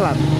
Dekat